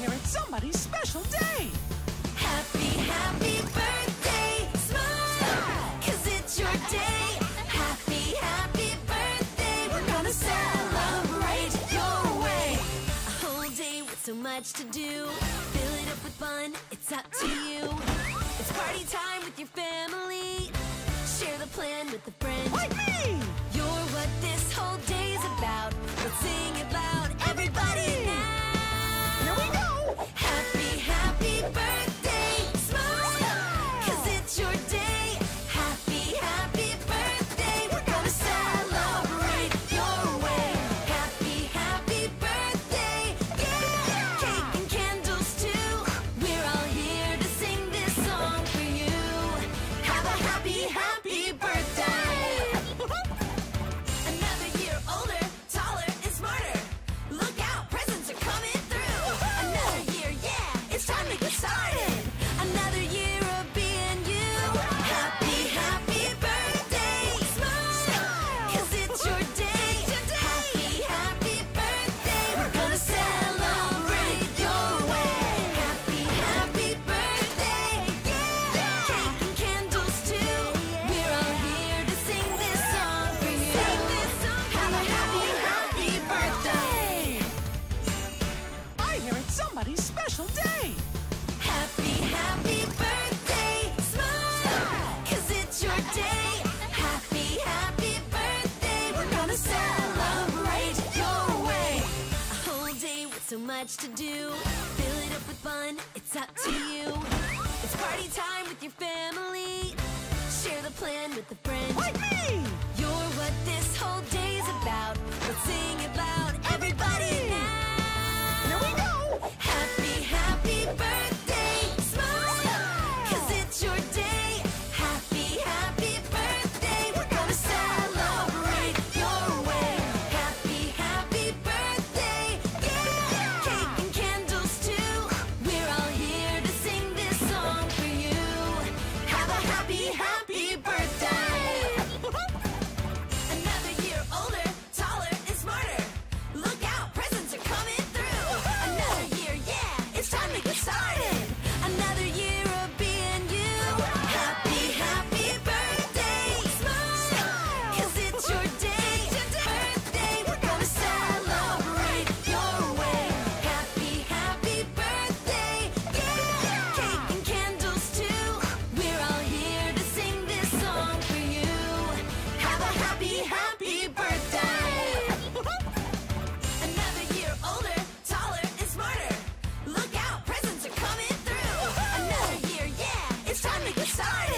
here it's somebody's special day. Happy, happy birthday, smile, cause it's your day. Happy, happy birthday, we're gonna celebrate your way. A whole day with so much to do. Fill it up with fun, it's up to you. It's party time with your family. Special day. Happy, happy birthday, smile, cause it's your day. Happy, happy birthday, we're gonna celebrate your way. A whole day with so much to do. Fill it up with fun, it's up to you. It's party time with your family. Share the plan with a friend. side.